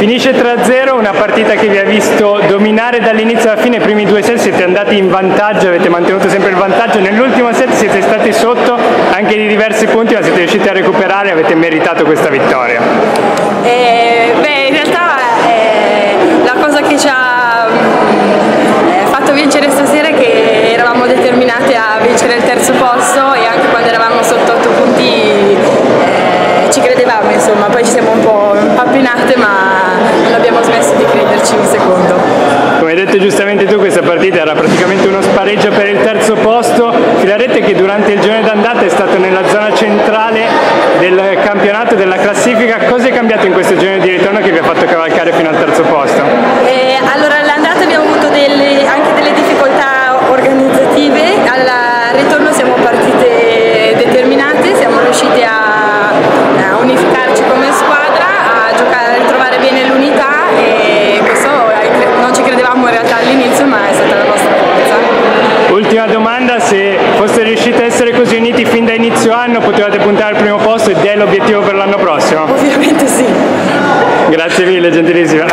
Finisce 3-0, una partita che vi ha visto dominare dall'inizio alla fine, i primi due set siete andati in vantaggio, avete mantenuto sempre il vantaggio, nell'ultimo set siete stati sotto anche di diversi punti ma siete riusciti a recuperare e avete meritato questa vittoria. Eh, beh, in realtà eh, la cosa che ci ha eh, fatto vincere stasera è che eravamo determinate a vincere il terzo posto detto giustamente tu questa partita era praticamente uno spareggio per il terzo posto, Filarete che durante il giorno d'andata è stato nella zona centrale del campionato, della classifica, cosa è cambiato in questo giorno di ritorno che vi ha fatto cavalcare fino al terzo posto? Ultima domanda, se foste riusciti a essere così uniti fin da inizio anno potevate puntare al primo posto ed è l'obiettivo per l'anno prossimo? Ovviamente sì. Grazie mille, gentilissima.